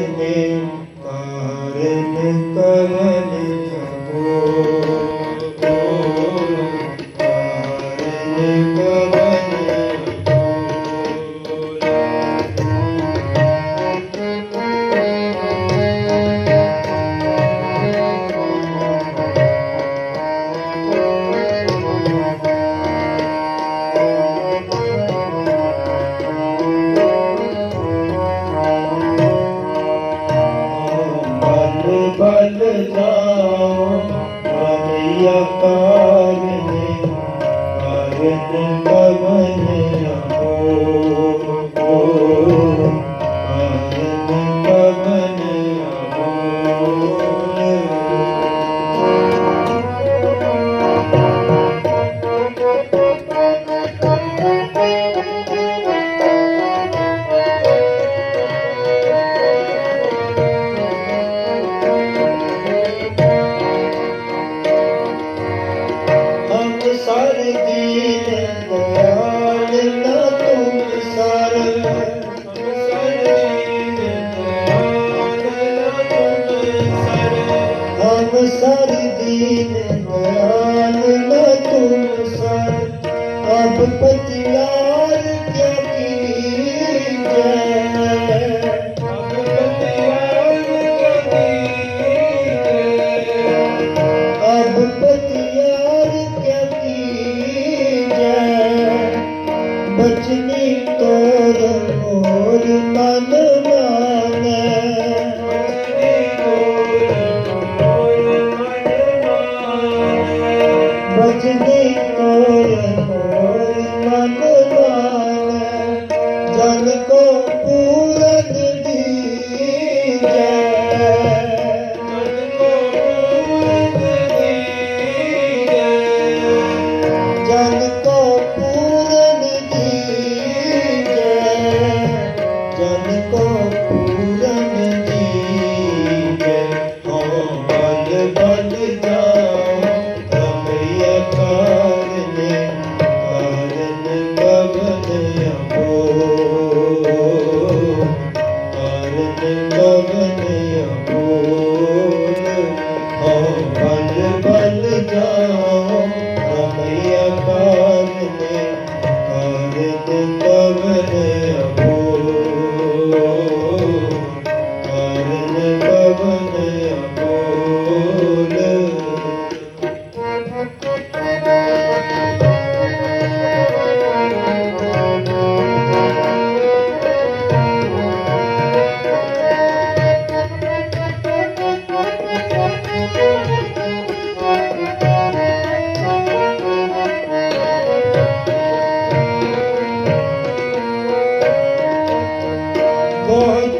Amen. Om Om Om my name. Lord.